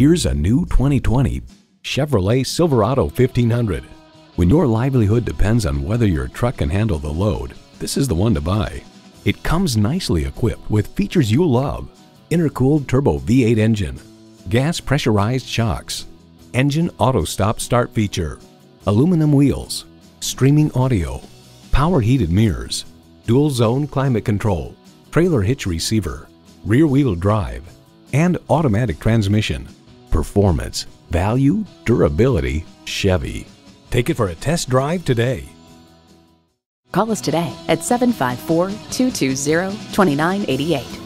Here's a new 2020 Chevrolet Silverado 1500. When your livelihood depends on whether your truck can handle the load, this is the one to buy. It comes nicely equipped with features you love. Intercooled turbo V8 engine, gas pressurized shocks, engine auto stop start feature, aluminum wheels, streaming audio, power heated mirrors, dual zone climate control, trailer hitch receiver, rear wheel drive, and automatic transmission. Performance, value, durability, Chevy. Take it for a test drive today. Call us today at 754 220 2988